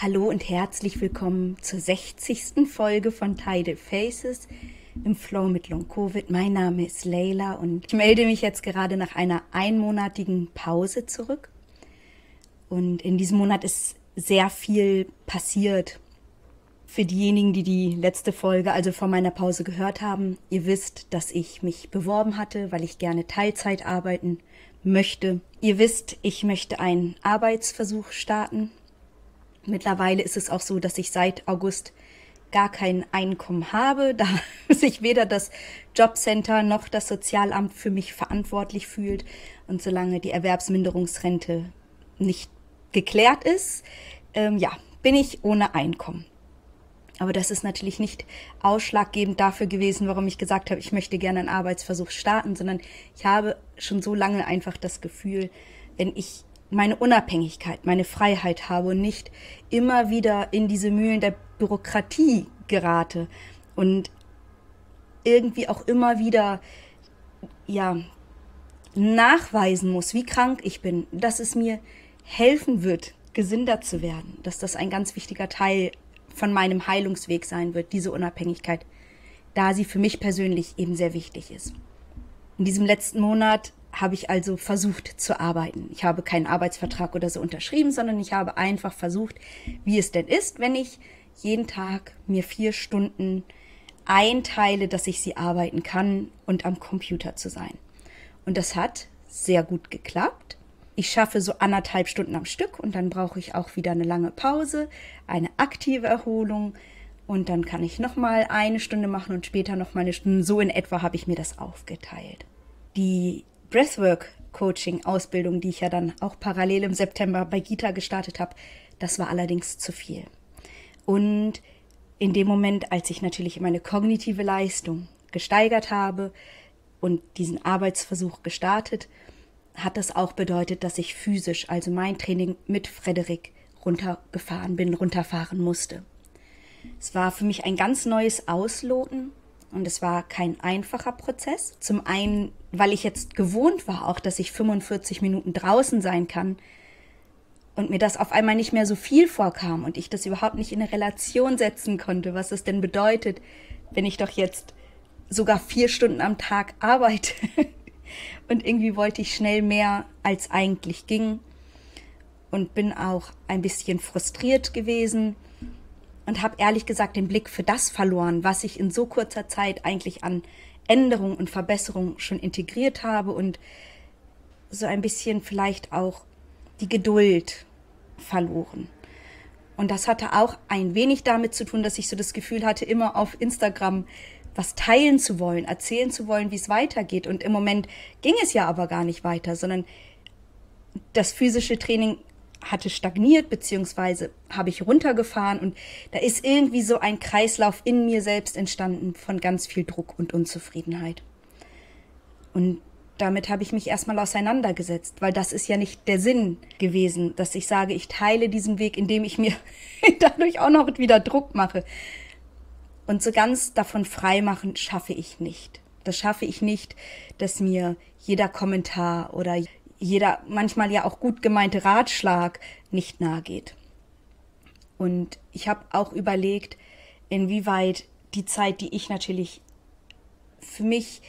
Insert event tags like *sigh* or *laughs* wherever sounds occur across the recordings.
Hallo und herzlich willkommen zur 60. Folge von Tidal Faces im Flow mit Long Covid. Mein Name ist Leila und ich melde mich jetzt gerade nach einer einmonatigen Pause zurück. Und in diesem Monat ist sehr viel passiert. Für diejenigen, die die letzte Folge, also vor meiner Pause gehört haben, ihr wisst, dass ich mich beworben hatte, weil ich gerne Teilzeit arbeiten möchte. Ihr wisst, ich möchte einen Arbeitsversuch starten Mittlerweile ist es auch so, dass ich seit August gar kein Einkommen habe, *laughs* da sich weder das Jobcenter noch das Sozialamt für mich verantwortlich fühlt und solange die Erwerbsminderungsrente nicht geklärt ist, ähm, ja, bin ich ohne Einkommen. Aber das ist natürlich nicht ausschlaggebend dafür gewesen, warum ich gesagt habe, ich möchte gerne einen Arbeitsversuch starten, sondern ich habe schon so lange einfach das Gefühl, wenn ich meine Unabhängigkeit, meine Freiheit habe und nicht immer wieder in diese Mühlen der Bürokratie gerate und irgendwie auch immer wieder, ja, nachweisen muss, wie krank ich bin, dass es mir helfen wird, gesünder zu werden, dass das ein ganz wichtiger Teil von meinem Heilungsweg sein wird, diese Unabhängigkeit, da sie für mich persönlich eben sehr wichtig ist. In diesem letzten Monat habe ich also versucht zu arbeiten. Ich habe keinen Arbeitsvertrag oder so unterschrieben, sondern ich habe einfach versucht, wie es denn ist, wenn ich jeden Tag mir vier Stunden einteile, dass ich sie arbeiten kann und am Computer zu sein. Und das hat sehr gut geklappt. Ich schaffe so anderthalb Stunden am Stück und dann brauche ich auch wieder eine lange Pause, eine aktive Erholung und dann kann ich noch mal eine Stunde machen und später noch mal eine Stunde. So in etwa habe ich mir das aufgeteilt. Die Breathwork-Coaching-Ausbildung, die ich ja dann auch parallel im September bei Gita gestartet habe, das war allerdings zu viel. Und in dem Moment, als ich natürlich meine kognitive Leistung gesteigert habe und diesen Arbeitsversuch gestartet, hat das auch bedeutet, dass ich physisch, also mein Training mit Frederik, runtergefahren bin, runterfahren musste. Es war für mich ein ganz neues Ausloten und es war kein einfacher Prozess. Zum einen, weil ich jetzt gewohnt war, auch dass ich 45 Minuten draußen sein kann und mir das auf einmal nicht mehr so viel vorkam und ich das überhaupt nicht in eine Relation setzen konnte, was es denn bedeutet, wenn ich doch jetzt sogar vier Stunden am Tag arbeite. *laughs* und irgendwie wollte ich schnell mehr, als eigentlich ging. Und bin auch ein bisschen frustriert gewesen und habe ehrlich gesagt den Blick für das verloren, was ich in so kurzer Zeit eigentlich an Änderung und Verbesserung schon integriert habe und so ein bisschen vielleicht auch die Geduld verloren. Und das hatte auch ein wenig damit zu tun, dass ich so das Gefühl hatte, immer auf Instagram was teilen zu wollen, erzählen zu wollen, wie es weitergeht. Und im Moment ging es ja aber gar nicht weiter, sondern das physische Training hatte stagniert, beziehungsweise habe ich runtergefahren und da ist irgendwie so ein Kreislauf in mir selbst entstanden von ganz viel Druck und Unzufriedenheit. Und damit habe ich mich erstmal auseinandergesetzt, weil das ist ja nicht der Sinn gewesen, dass ich sage, ich teile diesen Weg, indem ich mir *laughs* dadurch auch noch wieder Druck mache. Und so ganz davon frei machen schaffe ich nicht. Das schaffe ich nicht, dass mir jeder Kommentar oder jeder manchmal ja auch gut gemeinte Ratschlag nicht nahe geht. Und ich habe auch überlegt, inwieweit die Zeit, die ich natürlich für mich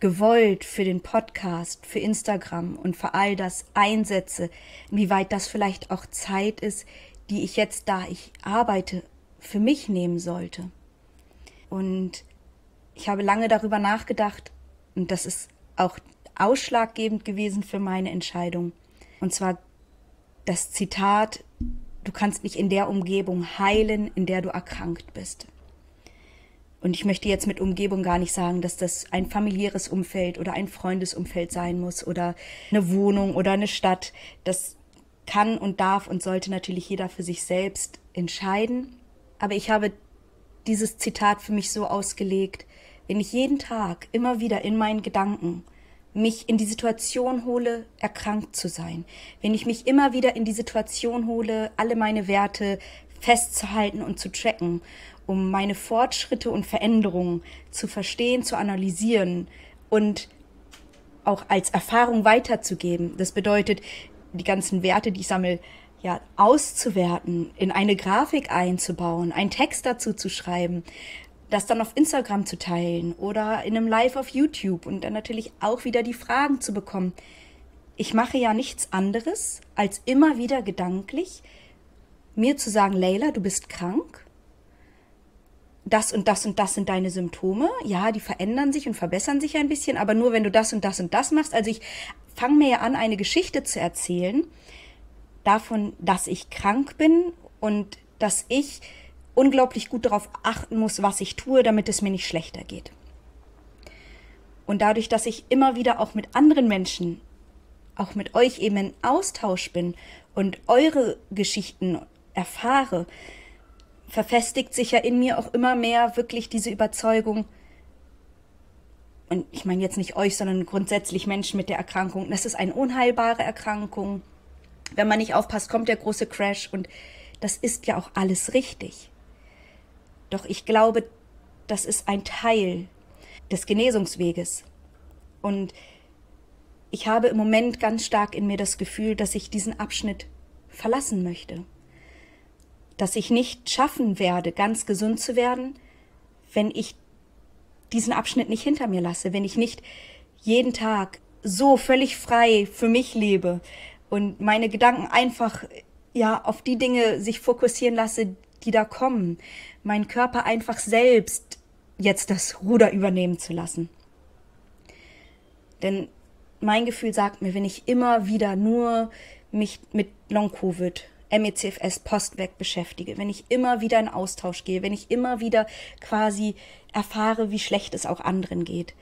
gewollt für den Podcast, für Instagram und für all das einsetze, inwieweit das vielleicht auch Zeit ist, die ich jetzt, da ich arbeite, für mich nehmen sollte. Und ich habe lange darüber nachgedacht, und das ist auch ausschlaggebend gewesen für meine Entscheidung. Und zwar das Zitat, du kannst nicht in der Umgebung heilen, in der du erkrankt bist. Und ich möchte jetzt mit Umgebung gar nicht sagen, dass das ein familiäres Umfeld oder ein Freundesumfeld sein muss oder eine Wohnung oder eine Stadt. Das kann und darf und sollte natürlich jeder für sich selbst entscheiden. Aber ich habe dieses Zitat für mich so ausgelegt, wenn ich jeden Tag immer wieder in meinen Gedanken mich in die Situation hole, erkrankt zu sein, wenn ich mich immer wieder in die Situation hole, alle meine Werte festzuhalten und zu tracken, um meine Fortschritte und Veränderungen zu verstehen, zu analysieren und auch als Erfahrung weiterzugeben. Das bedeutet, die ganzen Werte, die ich sammle, ja, auszuwerten, in eine Grafik einzubauen, einen Text dazu zu schreiben, das dann auf Instagram zu teilen oder in einem Live auf YouTube und dann natürlich auch wieder die Fragen zu bekommen. Ich mache ja nichts anderes, als immer wieder gedanklich mir zu sagen, Leila, du bist krank. Das und das und das sind deine Symptome. Ja, die verändern sich und verbessern sich ein bisschen, aber nur wenn du das und das und das machst. Also ich fange mir ja an, eine Geschichte zu erzählen, davon, dass ich krank bin und dass ich unglaublich gut darauf achten muss, was ich tue, damit es mir nicht schlechter geht. Und dadurch, dass ich immer wieder auch mit anderen Menschen, auch mit euch eben in Austausch bin und eure Geschichten erfahre, verfestigt sich ja in mir auch immer mehr wirklich diese Überzeugung, und ich meine jetzt nicht euch, sondern grundsätzlich Menschen mit der Erkrankung, das ist eine unheilbare Erkrankung, wenn man nicht aufpasst, kommt der große Crash und das ist ja auch alles richtig. Doch ich glaube, das ist ein Teil des Genesungsweges. Und ich habe im Moment ganz stark in mir das Gefühl, dass ich diesen Abschnitt verlassen möchte. Dass ich nicht schaffen werde, ganz gesund zu werden, wenn ich diesen Abschnitt nicht hinter mir lasse, wenn ich nicht jeden Tag so völlig frei für mich lebe, und meine Gedanken einfach ja auf die Dinge sich fokussieren lasse, die da kommen. Mein Körper einfach selbst jetzt das Ruder übernehmen zu lassen. Denn mein Gefühl sagt mir, wenn ich immer wieder nur mich mit Long-Covid, MECFS, Postweg beschäftige, wenn ich immer wieder in Austausch gehe, wenn ich immer wieder quasi erfahre, wie schlecht es auch anderen geht,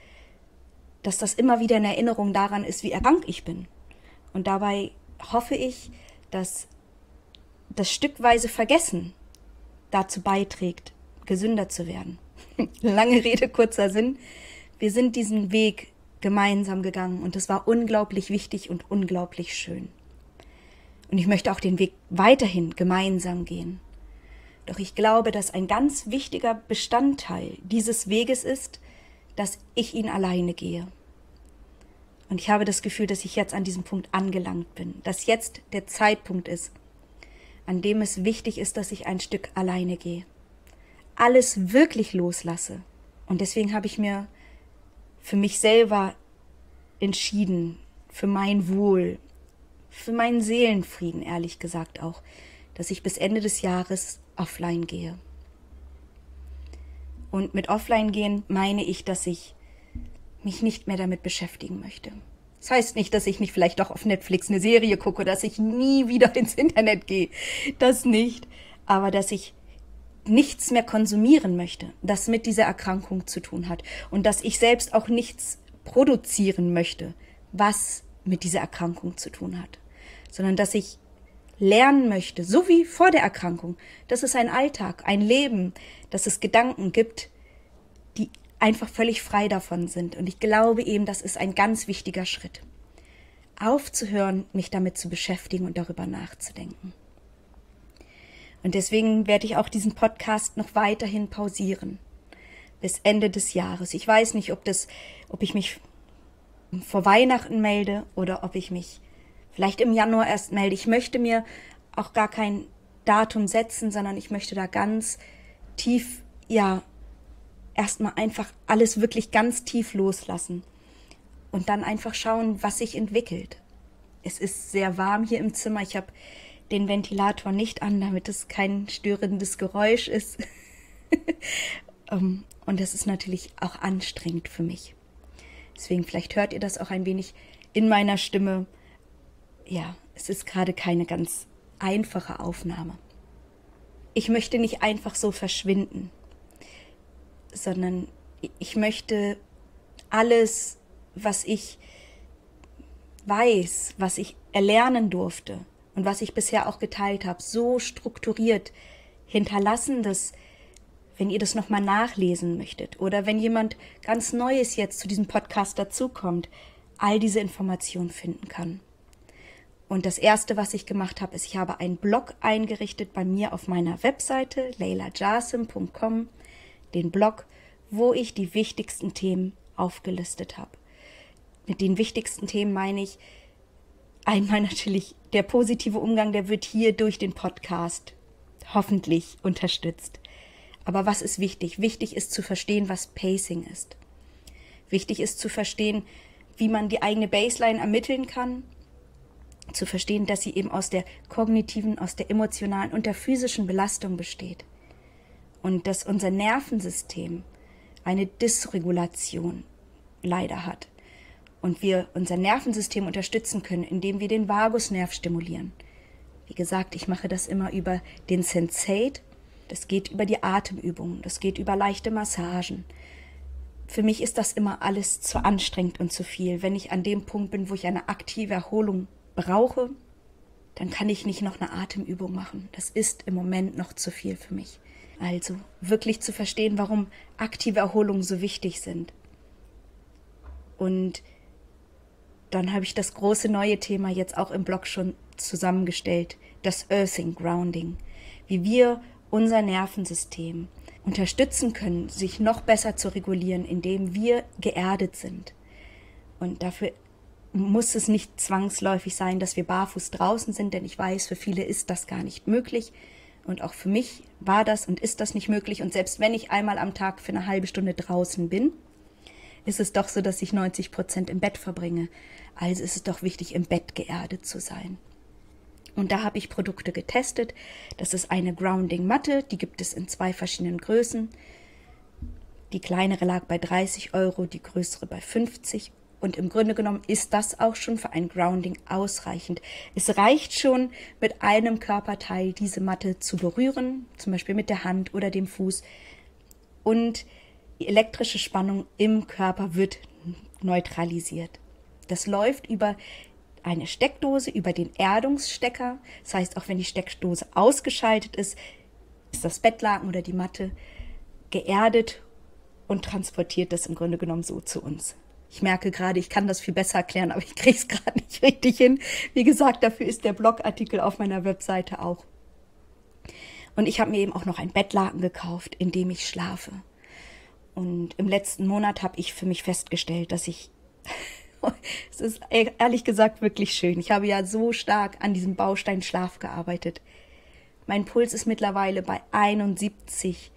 dass das immer wieder eine Erinnerung daran ist, wie krank ich bin. Und dabei hoffe ich, dass das stückweise Vergessen dazu beiträgt, gesünder zu werden. *laughs* Lange Rede, kurzer Sinn. Wir sind diesen Weg gemeinsam gegangen und es war unglaublich wichtig und unglaublich schön. Und ich möchte auch den Weg weiterhin gemeinsam gehen. Doch ich glaube, dass ein ganz wichtiger Bestandteil dieses Weges ist, dass ich ihn alleine gehe. Und ich habe das Gefühl, dass ich jetzt an diesem Punkt angelangt bin, dass jetzt der Zeitpunkt ist, an dem es wichtig ist, dass ich ein Stück alleine gehe. Alles wirklich loslasse. Und deswegen habe ich mir für mich selber entschieden, für mein Wohl, für meinen Seelenfrieden, ehrlich gesagt auch, dass ich bis Ende des Jahres offline gehe. Und mit offline gehen meine ich, dass ich mich nicht mehr damit beschäftigen möchte. Das heißt nicht, dass ich nicht vielleicht doch auf Netflix eine Serie gucke, dass ich nie wieder *laughs* ins Internet gehe. Das nicht. Aber dass ich nichts mehr konsumieren möchte, das mit dieser Erkrankung zu tun hat. Und dass ich selbst auch nichts produzieren möchte, was mit dieser Erkrankung zu tun hat. Sondern dass ich lernen möchte, so wie vor der Erkrankung, dass es ein Alltag, ein Leben, dass es Gedanken gibt, die einfach völlig frei davon sind. Und ich glaube eben, das ist ein ganz wichtiger Schritt. Aufzuhören, mich damit zu beschäftigen und darüber nachzudenken. Und deswegen werde ich auch diesen Podcast noch weiterhin pausieren. Bis Ende des Jahres. Ich weiß nicht, ob das, ob ich mich vor Weihnachten melde oder ob ich mich vielleicht im Januar erst melde. Ich möchte mir auch gar kein Datum setzen, sondern ich möchte da ganz tief, ja, erstmal einfach alles wirklich ganz tief loslassen und dann einfach schauen, was sich entwickelt. Es ist sehr warm hier im Zimmer. Ich habe den Ventilator nicht an, damit es kein störendes Geräusch ist. Um, *laughs* und das ist natürlich auch anstrengend für mich. Deswegen vielleicht hört ihr das auch ein wenig in meiner Stimme. Ja, es ist gerade keine ganz einfache Aufnahme. Ich möchte nicht einfach so verschwinden sondern ich möchte alles, was ich weiß, was ich erlernen durfte und was ich bisher auch geteilt habe, so strukturiert hinterlassen, dass wenn ihr das nochmal nachlesen möchtet oder wenn jemand ganz Neues jetzt zu diesem Podcast dazukommt, all diese Informationen finden kann. Und das erste, was ich gemacht habe, ist, ich habe einen Blog eingerichtet bei mir auf meiner Webseite leilajasim.com den Blog, wo ich die wichtigsten Themen aufgelistet habe. Mit den wichtigsten Themen meine ich einmal *laughs* natürlich der positive Umgang, der wird hier durch den Podcast hoffentlich unterstützt. Aber was ist wichtig? Wichtig ist zu verstehen, was Pacing ist. Wichtig ist zu verstehen, wie man die eigene Baseline ermitteln kann, zu verstehen, dass sie eben aus der kognitiven, aus der emotionalen und der physischen Belastung besteht. Und dass unser Nervensystem eine Dysregulation leider hat. Und wir unser Nervensystem unterstützen können, indem wir den Vagusnerv stimulieren. Wie gesagt, ich mache das immer über den Sensate. Das geht über die Atemübungen, das geht über leichte Massagen. Für mich ist das immer alles zu anstrengend und zu viel. Wenn ich an dem Punkt bin, wo ich eine aktive Erholung brauche, dann kann ich nicht noch eine Atemübung machen. Das ist im Moment noch zu viel für mich. Also wirklich zu verstehen, warum aktive Erholungen so wichtig sind. Und dann habe ich das große neue Thema jetzt auch im Blog schon zusammengestellt, das Earthing Grounding. Wie wir unser Nervensystem unterstützen können, sich noch besser zu regulieren, indem wir geerdet sind. Und dafür muss es nicht zwangsläufig sein, dass wir barfuß draußen sind, denn ich weiß, für viele ist das gar nicht möglich. Und auch für mich war das und ist das nicht möglich. Und selbst wenn ich einmal am Tag für eine halbe Stunde draußen bin, ist es doch so, dass ich 90 Prozent im Bett verbringe. Also ist es doch wichtig, im Bett geerdet zu sein. Und da habe ich Produkte getestet. Das ist eine Grounding Matte, die gibt es in zwei verschiedenen Größen. Die kleinere lag bei 30 Euro, die größere bei 50 und im Grunde genommen ist das auch schon für ein Grounding ausreichend. Es reicht schon, mit einem Körperteil diese Matte zu berühren, zum Beispiel mit der Hand oder dem Fuß. Und die elektrische Spannung im Körper wird neutralisiert. Das läuft über eine Steckdose, über den Erdungsstecker. Das heißt, auch wenn die Steckdose ausgeschaltet ist, ist das Bettlaken oder die Matte geerdet und transportiert das im Grunde genommen so zu uns. Ich merke gerade, ich kann das viel besser erklären, aber ich kriege es gerade nicht richtig hin. Wie gesagt, dafür ist der Blogartikel auf meiner Webseite auch. Und ich habe mir eben auch noch ein Bettlaken gekauft, in dem ich schlafe. Und im letzten Monat habe ich für mich festgestellt, dass ich *laughs* es ist ehrlich gesagt wirklich schön. Ich habe ja so stark an diesem Baustein Schlaf gearbeitet. Mein Puls ist mittlerweile bei 71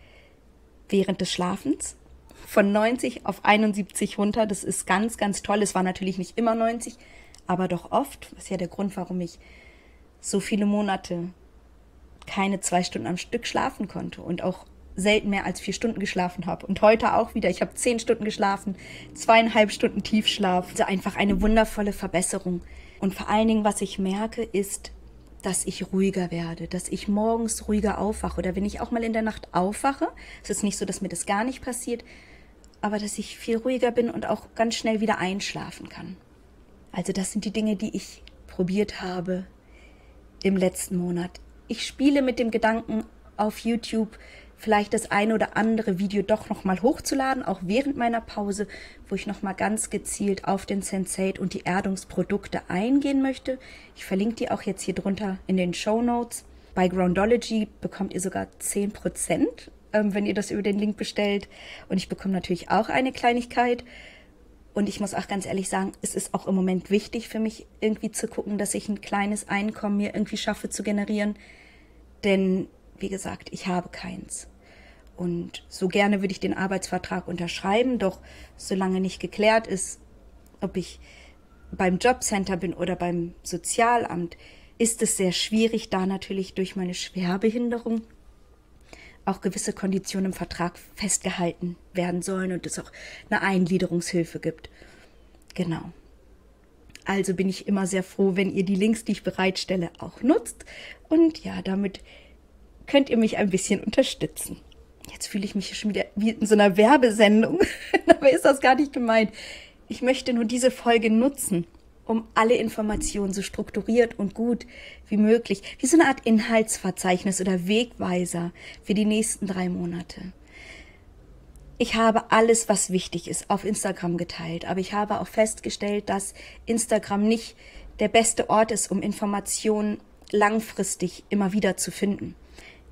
während des Schlafens von 90 auf 71 runter. Das ist ganz, ganz toll. Es war natürlich nicht immer 90, aber doch oft. Das ist ja der Grund, warum ich so viele Monate keine zwei Stunden am Stück schlafen konnte und auch selten mehr als vier Stunden geschlafen habe. Und heute auch wieder. Ich habe zehn Stunden geschlafen, zweieinhalb Stunden Tiefschlaf. Also einfach eine wundervolle Verbesserung. Und vor allen Dingen, was ich merke, ist, dass ich ruhiger werde, dass ich morgens ruhiger aufwache oder wenn ich auch mal in der Nacht aufwache, es ist nicht so, dass mir das gar nicht passiert, aber dass ich viel ruhiger bin und auch ganz schnell wieder einschlafen kann. Also das sind die Dinge, die ich probiert habe im letzten Monat. Ich spiele mit dem Gedanken, auf YouTube vielleicht das eine oder andere Video doch noch mal hochzuladen, auch während meiner Pause, wo ich noch mal ganz gezielt auf den Sensate und die Erdungsprodukte eingehen möchte. Ich verlinke die auch jetzt hier drunter in den Show Notes. Bei Groundology bekommt ihr sogar 10% ähm, wenn ihr das über den Link bestellt. Und ich bekomme natürlich auch eine Kleinigkeit. Und ich muss auch ganz ehrlich sagen, es ist auch im Moment wichtig für mich, irgendwie zu gucken, dass ich ein kleines Einkommen mir irgendwie schaffe zu generieren. Denn, wie gesagt, ich habe keins. Und so gerne würde ich den Arbeitsvertrag unterschreiben, doch solange nicht geklärt ist, ob ich beim Jobcenter bin oder beim Sozialamt, ist es sehr schwierig, da natürlich durch meine Schwerbehinderung auch gewisse Konditionen im Vertrag festgehalten werden sollen und es auch eine Eingliederungshilfe gibt. Genau. Also bin ich immer sehr froh, wenn ihr die Links, die ich bereitstelle, auch nutzt. Und ja, damit könnt ihr mich ein bisschen unterstützen. Jetzt fühle ich mich schon wieder wie in so einer Werbesendung. *laughs* Aber ist das gar nicht gemeint. Ich möchte nur diese Folge nutzen, um alle Informationen so strukturiert und gut wie möglich, wie so eine Art Inhaltsverzeichnis oder Wegweiser für die nächsten drei Monate. Ich habe alles, was wichtig ist, auf Instagram geteilt, aber ich habe auch festgestellt, dass Instagram nicht der beste Ort ist, um Informationen langfristig immer wieder zu finden.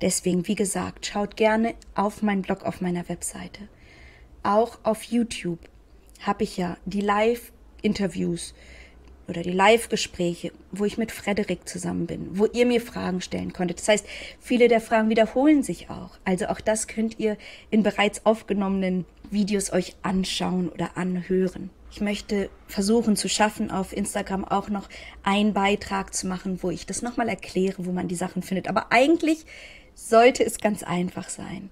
Deswegen, wie gesagt, schaut gerne auf meinen Blog auf meiner Webseite. Auch auf YouTube habe ich ja die Live-Interviews oder die Live-Gespräche, wo ich mit Frederik zusammen bin, wo ihr mir Fragen stellen konntet. Das heißt, viele der Fragen wiederholen sich auch. Also auch das könnt ihr in bereits aufgenommenen Videos euch anschauen oder anhören. Ich möchte versuchen zu schaffen, auf Instagram auch noch einen Beitrag zu machen, wo ich das nochmal erkläre, wo man die Sachen findet. Aber eigentlich sollte es ganz einfach sein.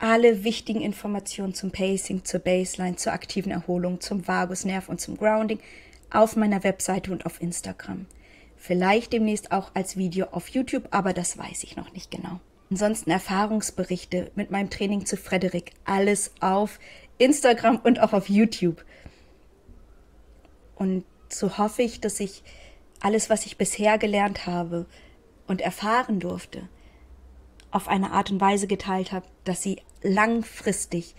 Alle wichtigen Informationen zum Pacing, zur Baseline, zur aktiven Erholung, zum Vagusnerv und zum Grounding auf meiner Webseite und auf Instagram. Vielleicht demnächst auch als Video auf YouTube, aber das weiß ich noch nicht genau. Ansonsten Erfahrungsberichte mit meinem Training zu Frederik, alles auf Instagram und auch auf YouTube. Und so hoffe ich, dass ich alles, was ich bisher gelernt habe und erfahren durfte, auf eine Art und Weise geteilt habe, dass sie langfristig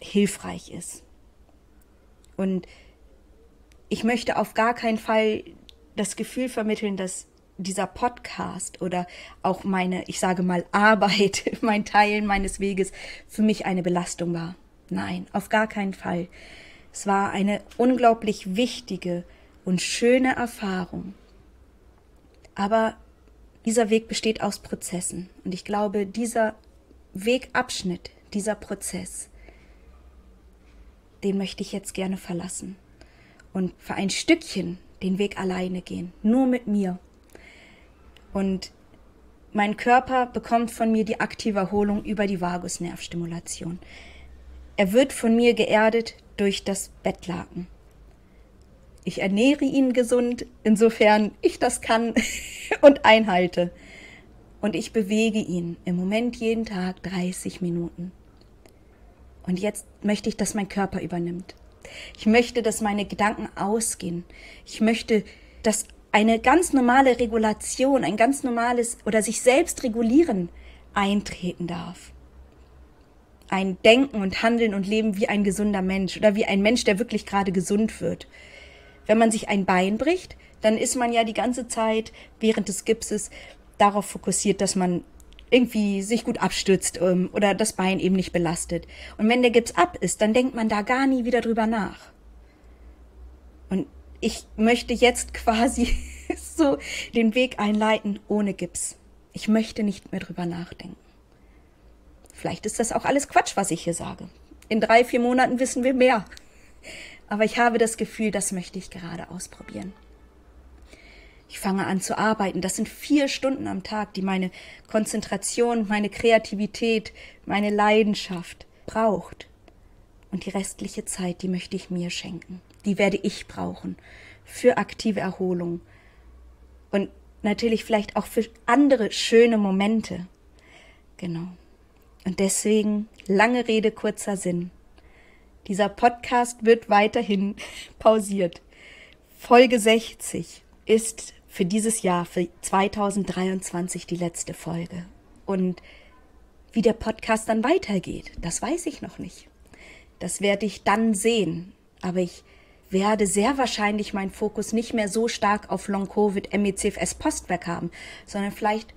hilfreich ist. Und ich möchte auf gar keinen Fall das Gefühl vermitteln, dass dieser Podcast oder auch meine, ich sage mal, Arbeit, *laughs* mein Teilen meines Weges für mich eine Belastung war. Nein, auf gar keinen Fall. Es war eine unglaublich wichtige und schöne Erfahrung. Aber dieser Weg besteht aus Prozessen. Und ich glaube, dieser Wegabschnitt, dieser Prozess, den möchte ich jetzt gerne verlassen und für ein Stückchen den Weg alleine gehen, nur mit mir. Und mein Körper bekommt von mir die aktive Erholung über die Vagusnervstimulation. Er wird von mir geerdet durch das Bettlaken. Ich ernähre ihn gesund, insofern ich das kann *laughs* und einhalte. Und ich bewege ihn im Moment jeden Tag 30 Minuten. Und jetzt möchte ich, dass mein Körper übernimmt. Ich möchte, dass meine Gedanken ausgehen. Ich möchte, dass eine ganz normale Regulation, ein ganz normales oder sich selbst regulieren eintreten darf. Ein Denken und Handeln und Leben wie ein gesunder Mensch oder wie ein Mensch, der wirklich gerade gesund wird. Wenn man sich ein Bein bricht, dann ist man ja die ganze Zeit während des Gipses darauf fokussiert, dass man irgendwie sich gut abstützt ähm, oder das Bein eben nicht belastet. Und wenn der Gips ab ist, dann denkt man da gar nie wieder drüber nach. Und ich möchte jetzt *laughs* quasi so den Weg einleiten ohne Gips. Ich möchte nicht mehr drüber nachdenken. Vielleicht ist das auch alles Quatsch, was ich hier sage. In drei, vier Monaten wissen wir mehr. Aber ich habe das Gefühl, das möchte ich gerade ausprobieren. Ich fange an zu arbeiten. Das sind vier Stunden am Tag, die meine Konzentration, meine Kreativität, meine Leidenschaft braucht. Und die restliche Zeit, die möchte ich mir schenken. Die werde ich brauchen für aktive Erholung. Und natürlich vielleicht auch für andere schöne Momente. Genau. Und deswegen lange Rede, kurzer Sinn. Dieser Podcast wird weiterhin *laughs* pausiert. Folge 60 ist für dieses Jahr, für 2023 die letzte Folge. Und wie der Podcast dann weitergeht, das weiß ich noch nicht. Das werde ich dann sehen. Aber ich werde sehr wahrscheinlich meinen Fokus nicht mehr so stark auf Long-Covid, MECFS Postwerk haben, sondern vielleicht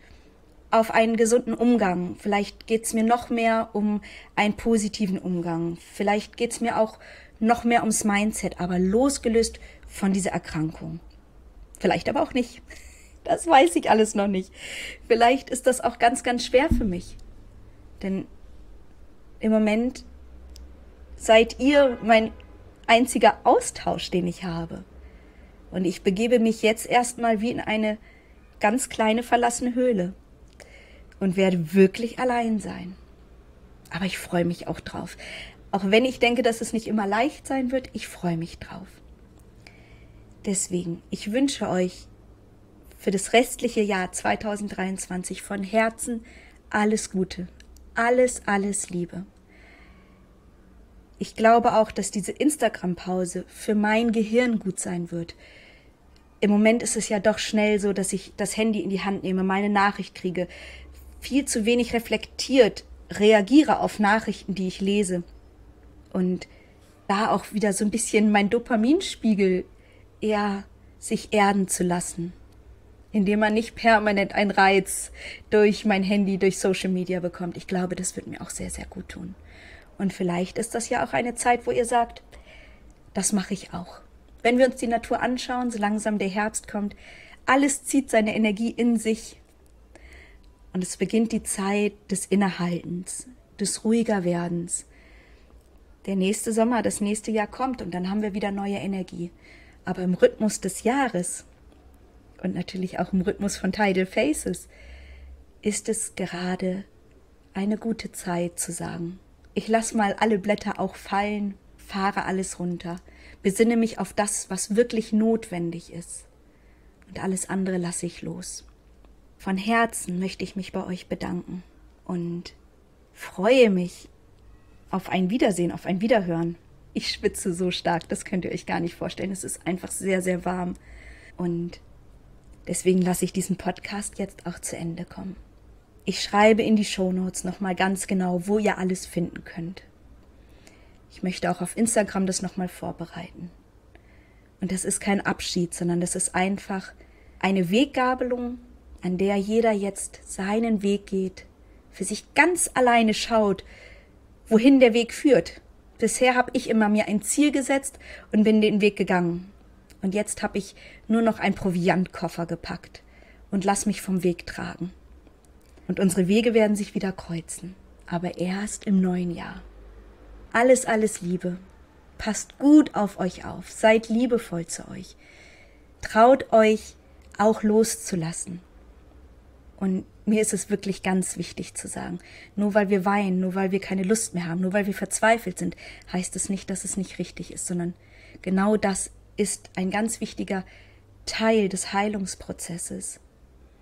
auf einen gesunden Umgang. Vielleicht geht es mir noch mehr um einen positiven Umgang. Vielleicht geht es mir auch noch mehr ums Mindset, aber losgelöst von dieser Erkrankung. Vielleicht aber auch nicht. Das weiß ich alles noch nicht. Vielleicht ist das auch ganz, ganz schwer für mich. Denn im Moment seid ihr mein einziger Austausch, den ich habe. Und ich begebe mich jetzt erstmal wie in eine ganz kleine verlassene Höhle und werde wirklich allein sein. Aber ich freue mich auch drauf. Auch wenn ich denke, dass es nicht immer leicht sein wird, ich freue mich drauf. Deswegen, ich wünsche euch für das restliche Jahr 2023 von Herzen alles Gute, alles, alles Liebe. Ich glaube auch, dass diese Instagram-Pause für mein Gehirn gut sein wird. Im Moment ist es ja doch schnell so, dass ich das Handy in die Hand nehme, meine Nachricht kriege, viel zu wenig reflektiert reagiere auf Nachrichten, die ich lese. Und da auch wieder so ein bisschen mein Dopaminspiegel eher sich erden zu lassen, indem man nicht permanent einen Reiz durch mein Handy, durch Social Media bekommt. Ich glaube, das wird mir auch sehr, sehr gut tun. Und vielleicht ist das ja auch eine Zeit, wo ihr sagt, das mache ich auch. Wenn wir uns die Natur anschauen, so langsam der Herbst kommt, alles zieht seine Energie in sich. Und es beginnt die Zeit des Innehaltens, des ruhiger Werdens. Der nächste Sommer, das nächste Jahr kommt und dann haben wir wieder neue Energie. Aber im Rhythmus des Jahres und natürlich auch im Rhythmus von Tidal Faces ist es gerade eine gute Zeit zu sagen, ich lass mal alle Blätter auch fallen, fahre alles runter, besinne mich auf das, was wirklich notwendig ist. Und alles andere lasse ich los. Von Herzen möchte ich mich bei euch bedanken und freue mich auf ein Wiedersehen, auf ein Wiederhören. Ich schwitze so stark, das könnt ihr euch gar nicht vorstellen. Es ist einfach sehr, sehr warm. Und deswegen lasse ich diesen Podcast jetzt auch zu Ende kommen. Ich schreibe in die Shownotes nochmal ganz genau, wo ihr alles finden könnt. Ich möchte auch auf Instagram das nochmal vorbereiten. Und das ist kein Abschied, sondern das ist einfach eine Weggabelung, an der jeder jetzt seinen Weg geht, für sich ganz alleine schaut, wohin der Weg führt. Bisher habe ich immer mir ein Ziel gesetzt und bin den Weg gegangen. Und jetzt habe ich nur noch einen Proviantkoffer gepackt und lass mich vom Weg tragen und unsere Wege werden sich wieder kreuzen, aber erst im neuen Jahr. Alles, alles Liebe. Passt gut auf euch auf, seid liebevoll zu euch. Traut euch auch loszulassen. Und mir ist es wirklich ganz wichtig zu sagen, nur weil wir weinen, nur weil wir keine Lust mehr haben, nur weil wir verzweifelt sind, heißt es nicht, dass es nicht richtig ist, sondern genau das ist ein ganz wichtiger Teil des Heilungsprozesses.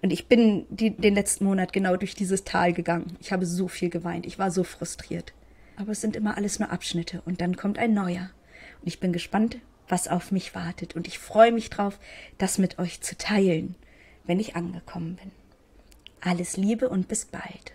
Und ich bin die, den letzten Monat genau durch dieses Tal gegangen. Ich habe so viel geweint. Ich war so frustriert. Aber es sind immer alles nur Abschnitte und dann kommt ein neuer. Und ich bin gespannt, was auf mich wartet. Und ich freue mich drauf, das mit euch zu teilen, wenn ich angekommen bin. Alles Liebe und bis bald.